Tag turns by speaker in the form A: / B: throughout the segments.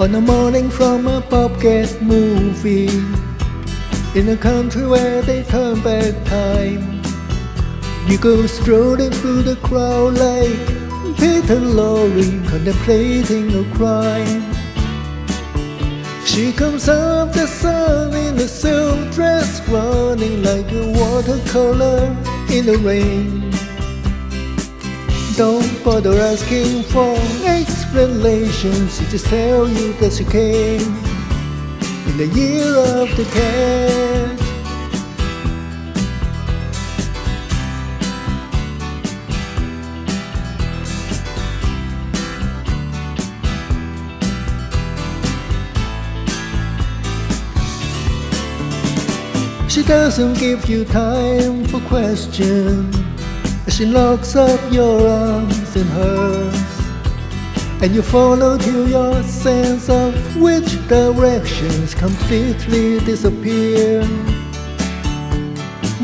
A: On a morning from a popcat movie. In a country where they turn back time. You go strolling through the crowd like Peter Lorre contemplating a crime. She comes up the sun in a silk dress Running like a watercolor in the rain. Don't bother asking for explanations, she just tell you that she came in the year of the cat. She doesn't give you time for questions she locks up your arms in hers And you follow till your sense of which directions completely disappear.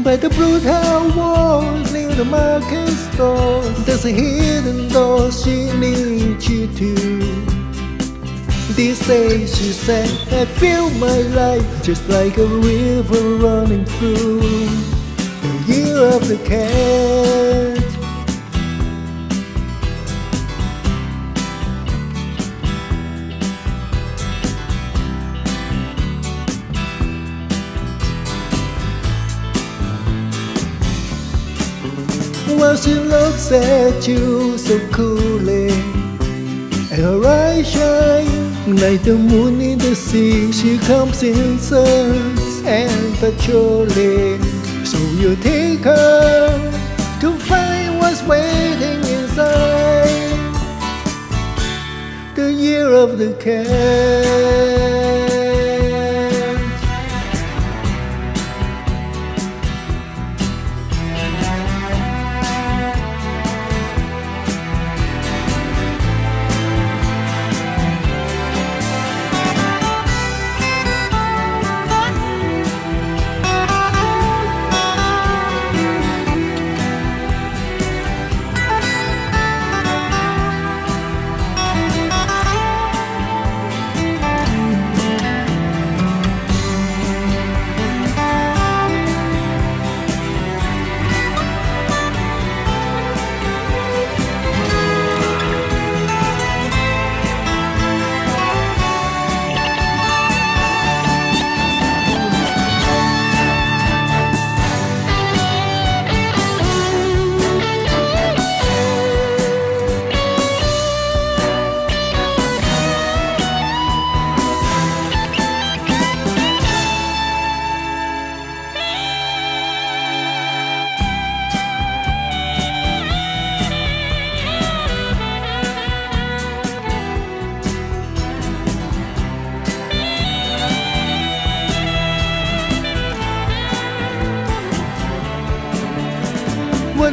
A: By the brutal walls near the market store There's a hidden door she leads you to. This days she said I feel my life just like a river running through the year of the cat She looks at you so coolly. And her eyes shine like the moon in the sea. She comes in search and patrolling. So you take her to find what's waiting inside. The year of the cat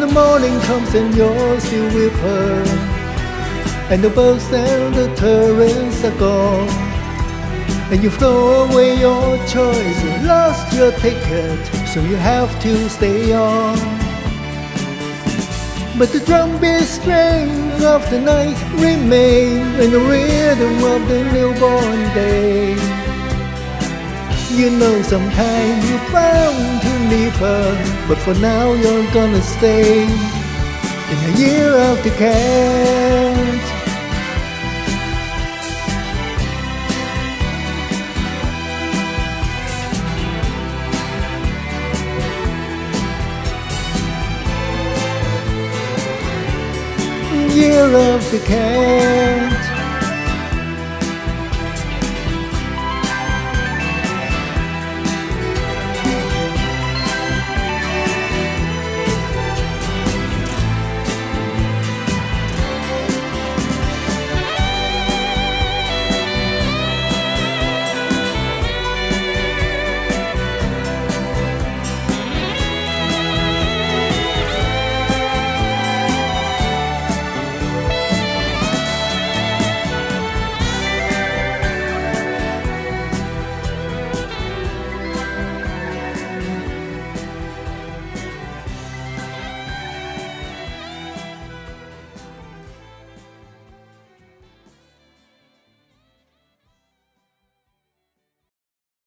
A: the morning comes and you're still with her. And the birds and the turrets are gone. And you throw away your choice. And lost your ticket So you have to stay on. But the drumbeat strings of the night remain In the rhythm of the newborn day you know sometime you're bound to leave her But for now you're gonna stay In the year of the cat Year of the cat